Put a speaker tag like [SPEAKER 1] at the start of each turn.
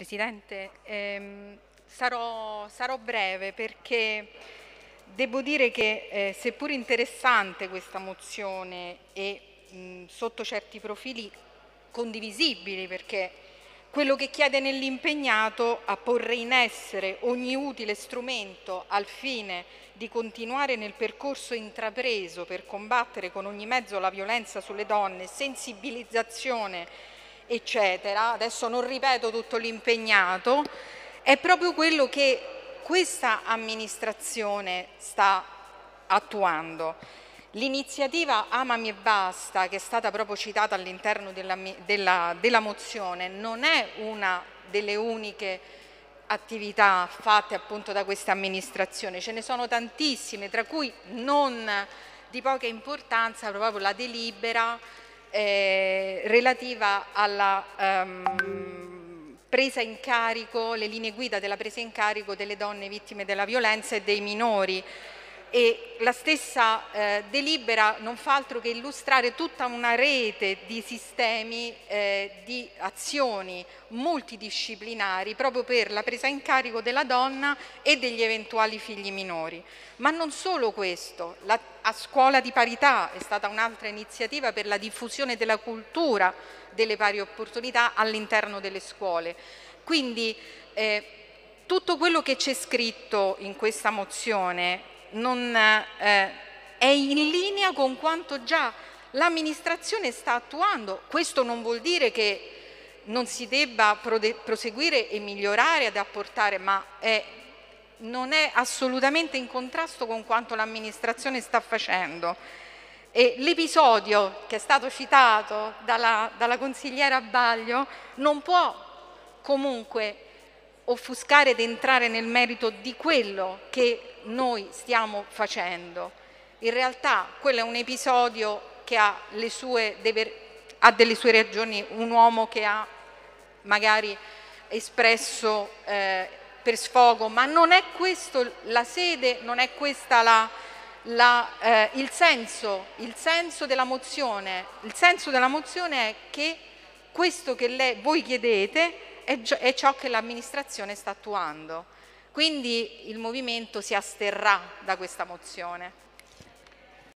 [SPEAKER 1] Presidente. Ehm, sarò, sarò, breve perché devo dire che eh, seppur interessante questa mozione e mh, sotto certi profili condivisibili perché quello che chiede nell'impegnato a porre in essere ogni utile strumento al fine di continuare nel percorso intrapreso per combattere con ogni mezzo la violenza sulle donne, sensibilizzazione eccetera, adesso non ripeto tutto l'impegnato, è proprio quello che questa amministrazione sta attuando. L'iniziativa Amami e Basta, che è stata proprio citata all'interno della, della, della mozione, non è una delle uniche attività fatte appunto da questa amministrazione, ce ne sono tantissime, tra cui non di poca importanza proprio la delibera eh, relativa alla um, presa in carico, le linee guida della presa in carico delle donne vittime della violenza e dei minori e la stessa eh, delibera non fa altro che illustrare tutta una rete di sistemi eh, di azioni multidisciplinari proprio per la presa in carico della donna e degli eventuali figli minori. Ma non solo questo, la, a scuola di parità è stata un'altra iniziativa per la diffusione della cultura delle pari opportunità all'interno delle scuole. Quindi eh, tutto quello che c'è scritto in questa mozione non, eh, è in linea con quanto già l'amministrazione sta attuando. Questo non vuol dire che non si debba proseguire e migliorare ad apportare, ma è, non è assolutamente in contrasto con quanto l'amministrazione sta facendo. l'episodio che è stato citato dalla, dalla consigliera Baglio non può comunque offuscare ed entrare nel merito di quello che noi stiamo facendo. In realtà quello è un episodio che ha, sue, deve, ha delle sue ragioni, un uomo che ha magari espresso eh, per sfogo, ma non è questo la sede, non è la, eh, il, senso, il senso della mozione. Il senso della mozione è che questo che lei, voi chiedete è ciò che l'amministrazione sta attuando. Quindi il Movimento si asterrà da questa mozione.